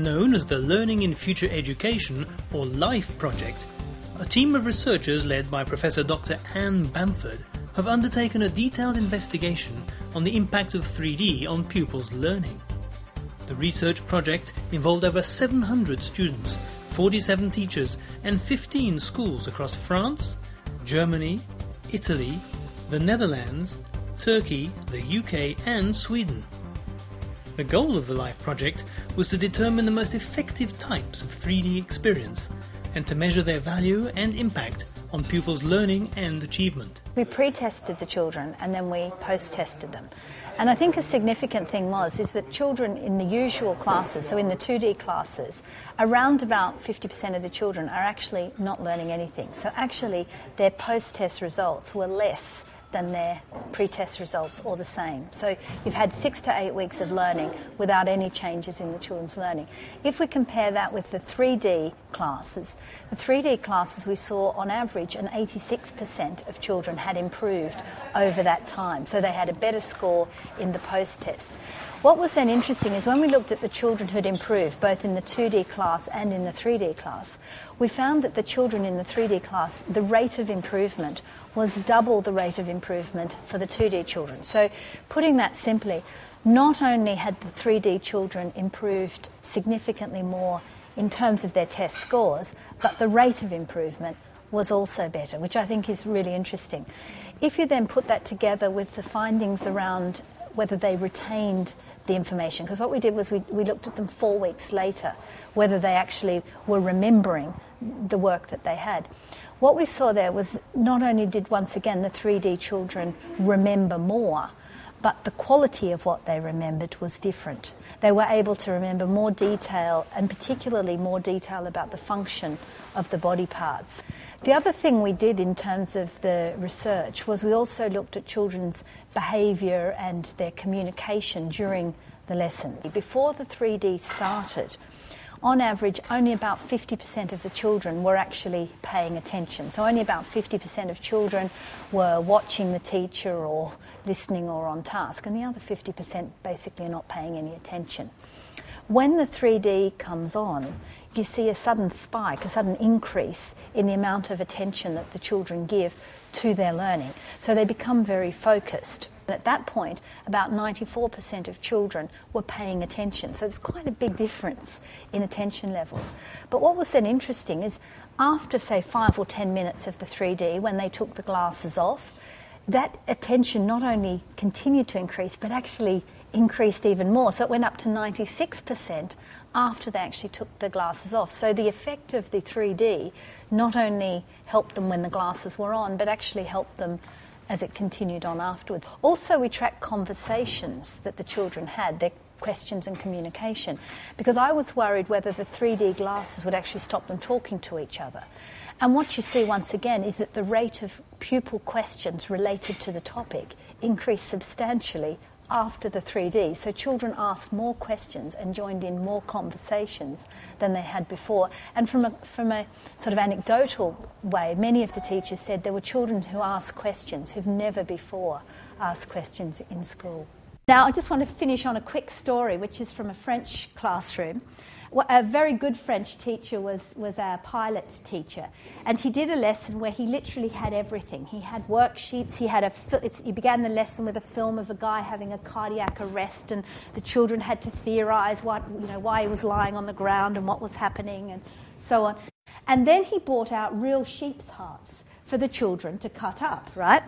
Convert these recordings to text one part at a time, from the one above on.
Known as the Learning in Future Education, or LIFE project, a team of researchers led by Professor Dr. Anne Bamford have undertaken a detailed investigation on the impact of 3D on pupils' learning. The research project involved over 700 students, 47 teachers, and 15 schools across France, Germany, Italy, the Netherlands, Turkey, the UK, and Sweden. The goal of the LIFE project was to determine the most effective types of 3D experience and to measure their value and impact on pupils' learning and achievement. We pre-tested the children and then we post-tested them. And I think a significant thing was is that children in the usual classes, so in the 2D classes, around about 50% of the children are actually not learning anything. So actually their post-test results were less than their pre-test results or the same. So you've had six to eight weeks of learning without any changes in the children's learning. If we compare that with the 3D classes, the 3D classes we saw on average an 86% of children had improved over that time. So they had a better score in the post-test. What was then interesting is when we looked at the children who'd improved, both in the 2D class and in the 3D class, we found that the children in the 3D class, the rate of improvement was double the rate of improvement for the 2D children. So, putting that simply, not only had the 3D children improved significantly more in terms of their test scores, but the rate of improvement was also better, which I think is really interesting. If you then put that together with the findings around whether they retained the information, because what we did was we, we looked at them four weeks later, whether they actually were remembering the work that they had. What we saw there was not only did once again the 3D children remember more, but the quality of what they remembered was different. They were able to remember more detail, and particularly more detail about the function of the body parts. The other thing we did in terms of the research was we also looked at children's behaviour and their communication during the lessons. Before the 3D started, on average, only about 50% of the children were actually paying attention. So, only about 50% of children were watching the teacher or listening or on task, and the other 50% basically are not paying any attention. When the 3D comes on, you see a sudden spike, a sudden increase in the amount of attention that the children give to their learning. So they become very focused. At that point, about 94% of children were paying attention. So it's quite a big difference in attention levels. But what was then interesting is after, say, five or 10 minutes of the 3D, when they took the glasses off, that attention not only continued to increase, but actually increased even more. So it went up to 96% after they actually took the glasses off. So the effect of the 3D not only helped them when the glasses were on, but actually helped them as it continued on afterwards. Also, we tracked conversations that the children had, their questions and communication, because I was worried whether the 3D glasses would actually stop them talking to each other. And what you see once again is that the rate of pupil questions related to the topic increased substantially after the 3D. So children asked more questions and joined in more conversations than they had before. And from a, from a sort of anecdotal way, many of the teachers said there were children who asked questions who've never before asked questions in school. Now, I just want to finish on a quick story, which is from a French classroom a very good French teacher was, was our pilot teacher, and he did a lesson where he literally had everything. He had worksheets. He had a. he began the lesson with a film of a guy having a cardiac arrest, and the children had to theorize what you know why he was lying on the ground and what was happening, and so on. And then he brought out real sheep's hearts for the children to cut up, right?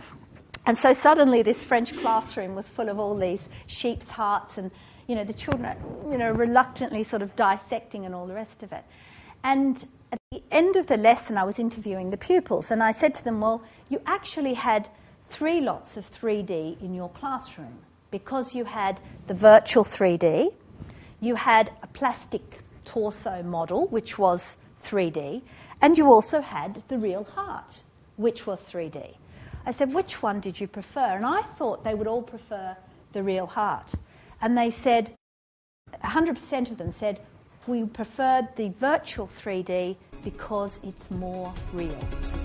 And so suddenly this French classroom was full of all these sheep's hearts and you know, the children are, you know, reluctantly sort of dissecting and all the rest of it. And at the end of the lesson, I was interviewing the pupils, and I said to them, Well, you actually had three lots of 3D in your classroom because you had the virtual 3D, you had a plastic torso model, which was 3D, and you also had the real heart, which was 3D. I said, Which one did you prefer? And I thought they would all prefer the real heart. And they said, 100% of them said, we preferred the virtual 3D because it's more real.